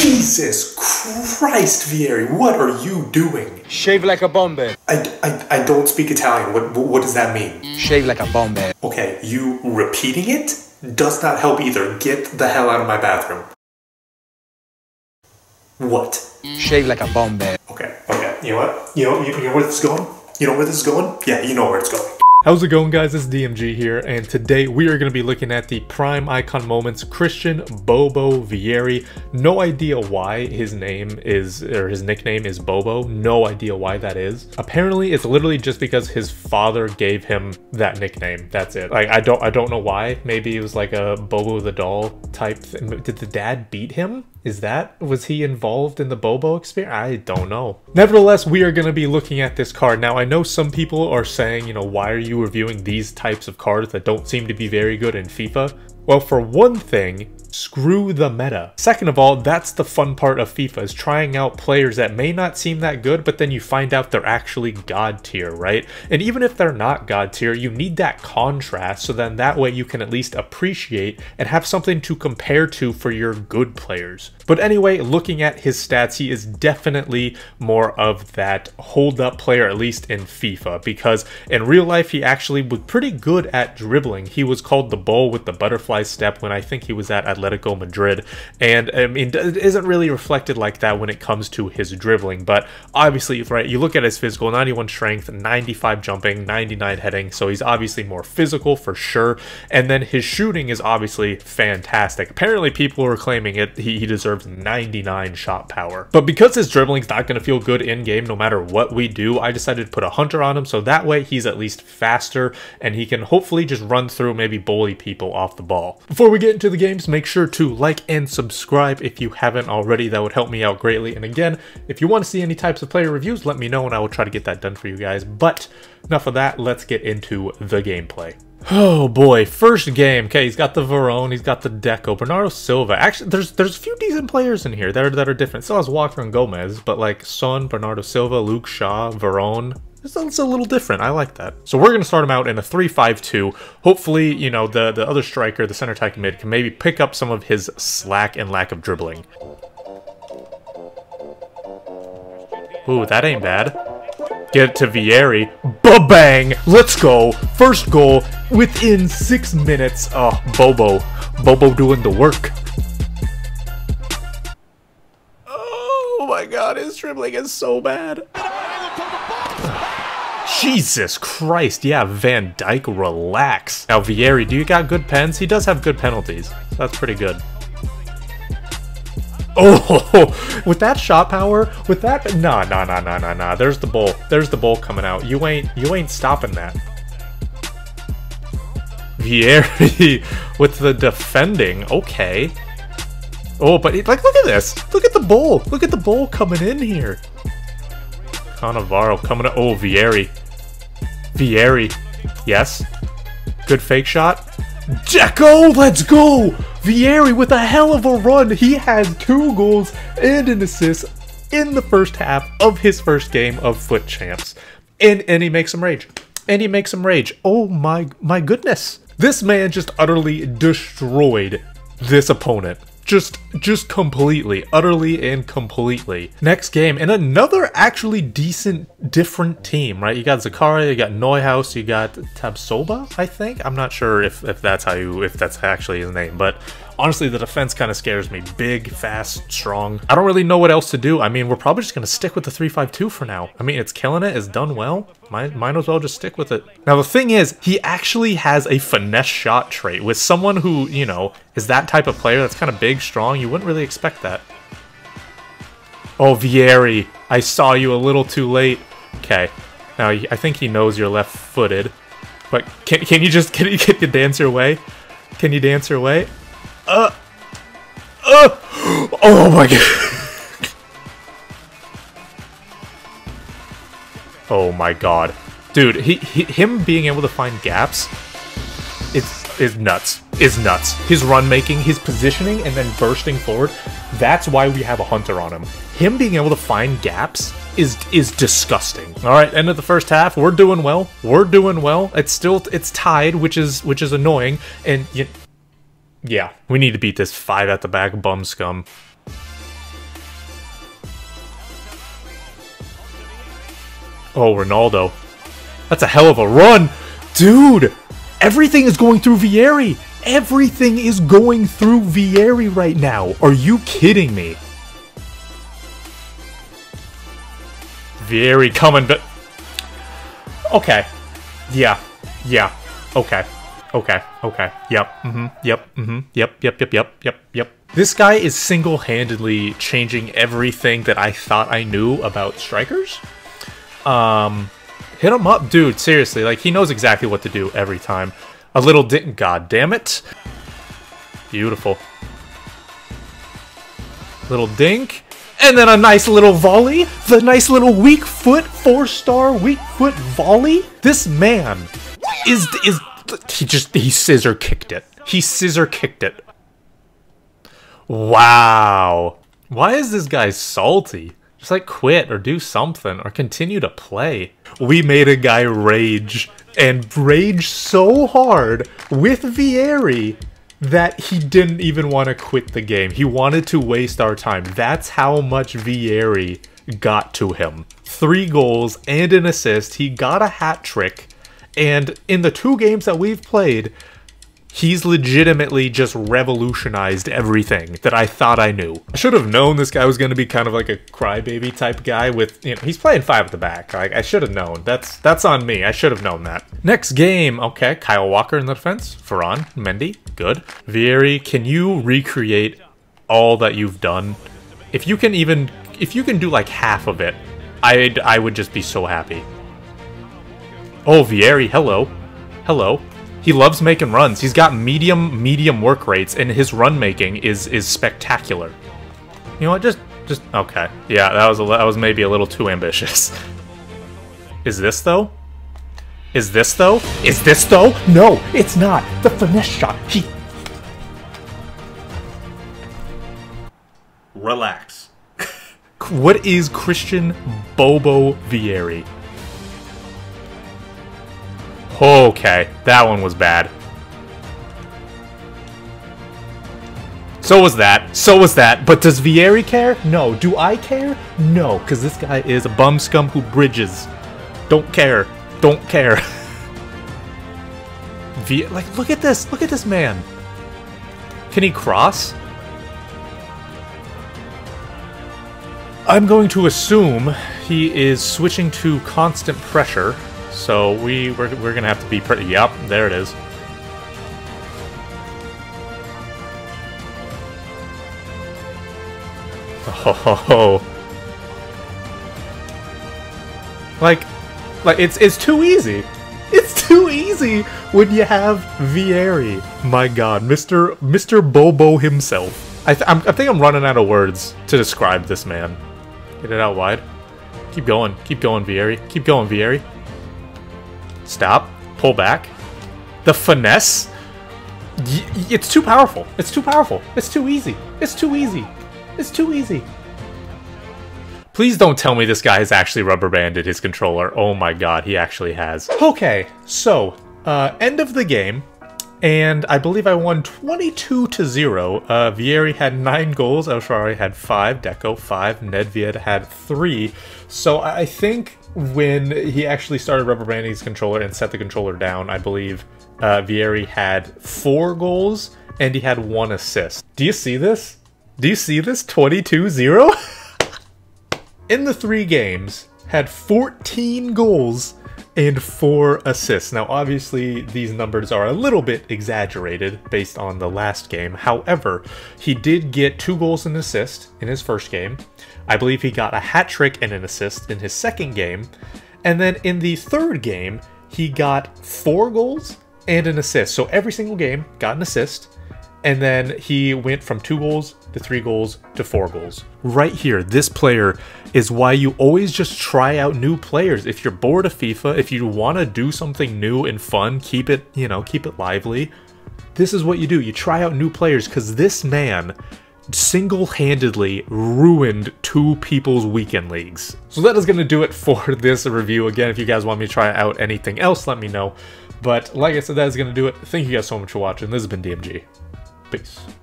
Jesus Christ, Vieri, what are you doing? Shave like a bombe. I, I, I don't speak Italian. What, what does that mean? Shave like a bombe. Okay, you repeating it does not help either. Get the hell out of my bathroom. What? Shave like a bombe. Okay, okay. You know what? You know, you, you know where this is going? You know where this is going? Yeah, you know where it's going. How's it going guys, it's DMG here, and today we are going to be looking at the Prime Icon Moments Christian Bobo Vieri. No idea why his name is, or his nickname is Bobo, no idea why that is. Apparently it's literally just because his father gave him that nickname, that's it. Like, I don't, I don't know why, maybe it was like a Bobo the Doll type thing. Did the dad beat him? Is that, was he involved in the Bobo experience? I don't know. Nevertheless, we are going to be looking at this card. Now, I know some people are saying, you know, why are you reviewing these types of cards that don't seem to be very good in FIFA? Well, for one thing, screw the meta. Second of all, that's the fun part of FIFA is trying out players that may not seem that good, but then you find out they're actually god tier, right? And even if they're not god tier, you need that contrast so then that way you can at least appreciate and have something to compare to for your good players. But anyway, looking at his stats, he is definitely more of that hold up player, at least in FIFA, because in real life, he actually was pretty good at dribbling. He was called the bull with the butterfly step when I think he was at Atletico Madrid. And I mean, it isn't really reflected like that when it comes to his dribbling. But obviously, right, you look at his physical 91 strength, 95 jumping, 99 heading. So he's obviously more physical for sure. And then his shooting is obviously fantastic. Apparently, people were claiming it, he, he deserves 99 shot power. But because his dribbling's not going to feel good in game no matter what we do, I decided to put a hunter on him. So that way he's at least faster and he can hopefully just run through, maybe bully people off the ball. Before we get into the games, make sure to like and subscribe if you haven't already. That would help me out greatly. And again, if you want to see any types of player reviews, let me know and I will try to get that done for you guys. But enough of that, let's get into the gameplay. Oh boy, first game. Okay, he's got the Verón, he's got the Deco, Bernardo Silva. Actually, there's there's a few decent players in here that are that are different. Still has Walker and Gomez, but like Son, Bernardo Silva, Luke Shaw, Verón, it's, it's a little different. I like that. So we're going to start him out in a 3-5-2. Hopefully, you know, the, the other striker, the center attacking mid, can maybe pick up some of his slack and lack of dribbling. Ooh, that ain't bad. Get it to Vieri. Ba-bang! Let's go! First goal within six minutes. Oh, Bobo. Bobo doing the work. Oh my god, his dribbling is so bad. Jesus Christ, yeah, Van Dijk, relax. Now, Vieri, do you got good pens? He does have good penalties. That's pretty good. Oh, with that shot power, with that, nah, nah, nah, nah, nah, nah. There's the bull. There's the bull coming out. You ain't, you ain't stopping that. Vieri with the defending. Okay. Oh, but it, like, look at this. Look at the bull. Look at the bull coming in here. Cannavaro coming up. Oh, Vieri. Vieri. Yes. Good fake shot. Deco, let's go! Vieri with a hell of a run. He has two goals and an assist in the first half of his first game of FUT Champs. And, and he makes him rage. And he makes him rage. Oh my, my goodness. This man just utterly destroyed this opponent just just completely utterly and completely. Next game and another actually decent different team right? You got Zakaria you got Neuhaus you got Tapsoba I think. I'm not sure if, if that's how you if that's actually his name but honestly the defense kind of scares me. Big fast strong. I don't really know what else to do. I mean we're probably just gonna stick with the 352 for now. I mean it's killing it. It's done well. Might, might as well just stick with it. Now the thing is he actually has a finesse shot trait with someone who you know is that type of player that's kind of big strong. You wouldn't really expect that. Oh Vieri I saw you a little too late. Okay. Now I think he knows you're left footed but can, can you just can you, can you dance your way? Can you dance your way uh, uh, oh my god. oh my god. Dude, he, he, him being able to find gaps is, is nuts. Is nuts. His run making, his positioning, and then bursting forward, that's why we have a hunter on him. Him being able to find gaps is is disgusting. All right, end of the first half. We're doing well. We're doing well. It's still it's tied, which is which is annoying. And you, yeah, we need to beat this five at the back bum scum. Oh, Ronaldo. That's a hell of a run. Dude, everything is going through Vieri. Everything is going through Vieri right now. Are you kidding me? Vieri coming, but... Okay. Yeah. Yeah. Okay. Okay. Okay. Yep. Mm-hmm. Yep. Mm-hmm. Yep. Yep. Yep. Yep. Yep. Yep. This guy is single-handedly changing everything that I thought I knew about strikers. Um, hit him up, dude. Seriously, like he knows exactly what to do every time. A little dink. God damn it! Beautiful. Little dink. And then a nice little volley. The nice little weak foot, four-star weak foot volley. This man is is he just he scissor kicked it. He scissor kicked it. Wow. Why is this guy salty? Just like quit or do something or continue to play. We made a guy rage and rage so hard with Vieri that he didn't even want to quit the game. He wanted to waste our time. That's how much Vieri got to him. Three goals and an assist. He got a hat trick. And in the two games that we've played, he's legitimately just revolutionized everything that I thought I knew. I should have known this guy was going to be kind of like a crybaby type guy with, you know, he's playing five at the back. Like, I should have known. That's that's on me. I should have known that. Next game, okay, Kyle Walker in the defense. Ferran, Mendy, good. Vieri, can you recreate all that you've done? If you can even, if you can do like half of it, I'd, I would just be so happy. Oh, Vieri, hello. Hello. He loves making runs. He's got medium, medium work rates, and his run making is is spectacular. You know what? Just, just okay. Yeah, that was a, that was maybe a little too ambitious. Is this though? Is this though? Is this though? No, it's not. The finesse shot. He. Relax. what is Christian Bobo Vieri? Okay, that one was bad. So was that. So was that. But does Vieri care? No. Do I care? No, because this guy is a bum scum who bridges. Don't care. Don't care. v like, look at this. Look at this man. Can he cross? I'm going to assume he is switching to constant pressure. So we we're, we're gonna have to be pretty. Yep, there it is. Oh, like, like it's it's too easy. It's too easy when you have Vieri. My God, Mr. Mr. Bobo himself. I, I'm, I think I'm running out of words to describe this man. Get it out wide. Keep going. Keep going, Vieri. Keep going, Vieri. Stop. Pull back. The finesse. Y it's too powerful. It's too powerful. It's too easy. It's too easy. It's too easy. Please don't tell me this guy has actually rubber banded his controller. Oh my god, he actually has. Okay, so, uh, end of the game, and I believe I won 22 to 0. Uh, Vieri had 9 goals, El Shaarawy had 5, Deco 5, Nedved had 3. So I think when he actually started rubber banding his controller and set the controller down, I believe uh, Vieri had 4 goals and he had 1 assist. Do you see this? Do you see this? 22 0? In the three games, had 14 goals and 4 assists. Now, obviously, these numbers are a little bit exaggerated based on the last game. However, he did get 2 goals and an assist in his first game. I believe he got a hat trick and an assist in his second game. And then in the third game, he got 4 goals and an assist. So every single game got an assist and then he went from two goals to three goals to four goals. Right here, this player is why you always just try out new players. If you're bored of FIFA, if you want to do something new and fun, keep it, you know, keep it lively. This is what you do. You try out new players because this man single-handedly ruined two people's weekend leagues. So that is going to do it for this review. Again, if you guys want me to try out anything else, let me know. But like I said, that is going to do it. Thank you guys so much for watching. This has been DMG. Peace.